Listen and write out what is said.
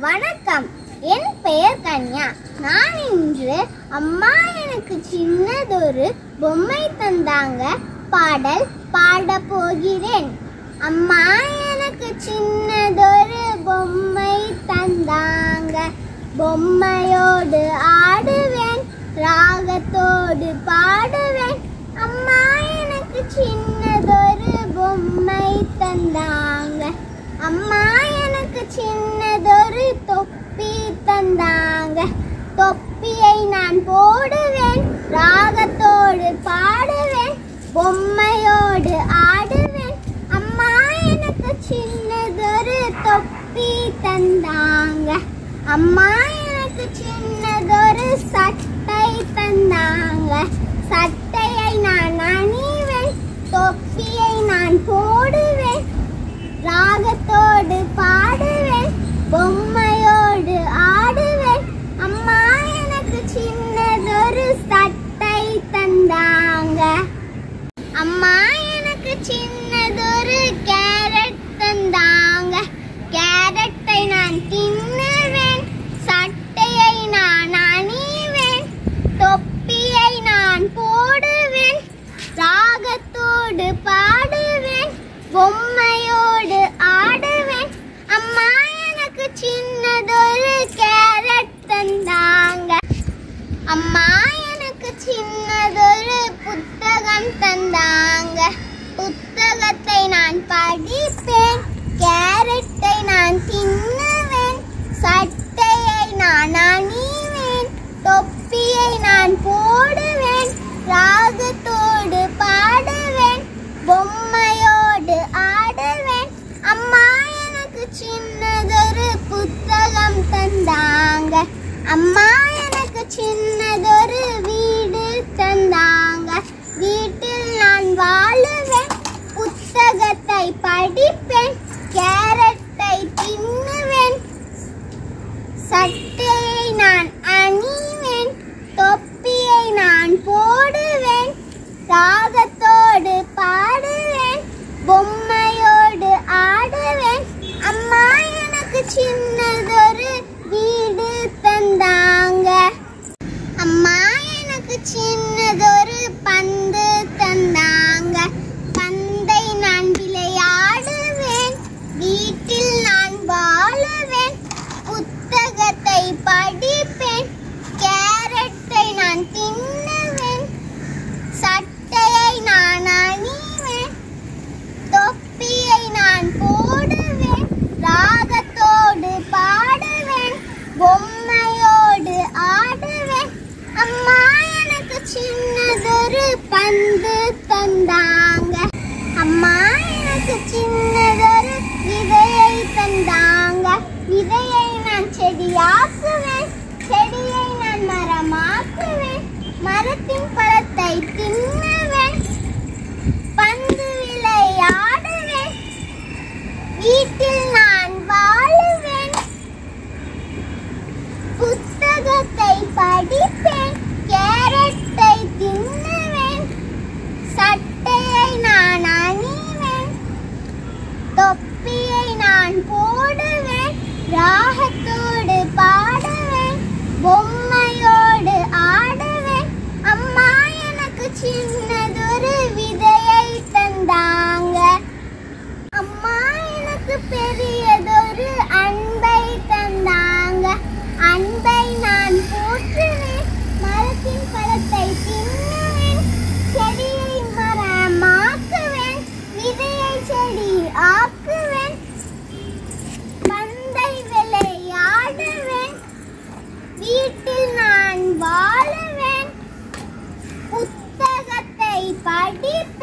வணக்கம். என் பெயர் கன்யா. நான் இன்று அம்மா எனக்கு சின்னதொரு பொம்மை தந்தாங்க. பாடல் பாட போகிறேன். அம்மா எனக்கு சின்னதொரு பொம்மை தந்தாங்க. பொம்மையோடு ஆடுவேன் ராகத்தோடு பாடுவேன். அம்மா எனக்கு சின்னதொரு பொம்மை தந்தாங்க. அம்மா எனக்கு சின்ன வந்தாங்க. தொப்பியை நான் போடுவேன் ராகத்தோடு பாடுவேன் பொம்மையோடு ஆடுவேன். அம்மா எனக்கு சின்னதொரு தொப்பி தந்தாங்க. அம்மா எனக்கு சின்னதொரு சட்டை தந்தாங்க சட்டையை நான் அணிவேன் தொப்பியை நான் போடுவேன் ராகத்தோடு பாடுவேன் பொம்மையோடு ஆடுவேன் அம்மா எனக்கு சின்னதொரு சட்டை தந்தாங்க அம்மா எனக்கு சின்னதொரு கேரட் தந்தாங்க கேரட்டை நான் தின்னுவேன் சட்டையை நான் அணிவேன் தொப்பியை நான் போடுவேன் ராகத்தோடு பாடுவேன் பொம்மையோடு ஆடுவேன் அம்மா எனக்கு சின்னதொரு கேரட் தந்தாங்க அம்மா எனக்கு சின்னதொரு புத்தகம் தந்தாங்க. புத்தகத்தை நான் படிப்பேன் கேரட்டை நான் தின்னுவேன் சட்டையை நான் அணிவேன் தொப்பியை நான் போடுவேன் ராகத்தோடு பாடுவேன் பொம்மையோடு ஆடுவேன். அம்மா எனக்கு சின்னதொரு புத்தகம் தந்தாங்க. அம்மா எனக்கு சின்ன புத்தகத்தை படிப்பேன் கேரட்டை தின்னுவேன் சட்டையை நான் அணிவேன் தொப்பியை நான் போடுவேன் ராகத்தோடு பாடுவேன் பொம்மையோடு ஆடுவேன் அம்மா எனக்கு சின்னதொரு வீடு தந்தாங்க அம்மா எனக்கு சின்னதொரு பந்து தந்தாங்க பந்தை நான் விளையாடுவேன் வீட்டில் நான் வாழுவேன் புத்தகத்தை படிப்பேன் கேரட்டை நான் தின்னுவேன் சட்டையை நான் அணிவேன் தொப்பியை நான் போடுவேன் ராகத்தோடு பாடுவேன் பொம்மையோடு ஆடுவேன். அம்மா எனக்கு சின்னதொரு பந்து தந்தாங்க. அம்மா எனக்கு சின்ன பெரியதொரு அன்பை தந்தாங்க. அன்பை நான் போற்றுவேன். மரத்தின் பழத்தை தின்னுவேன். செடியை மரமாக்குவேன். விதையை செடி ஆக்குவேன். பந்தை விளையாடுவேன். வீட்டில் நான் வாழுவேன். புத்தகத்தை படிப்பேன்.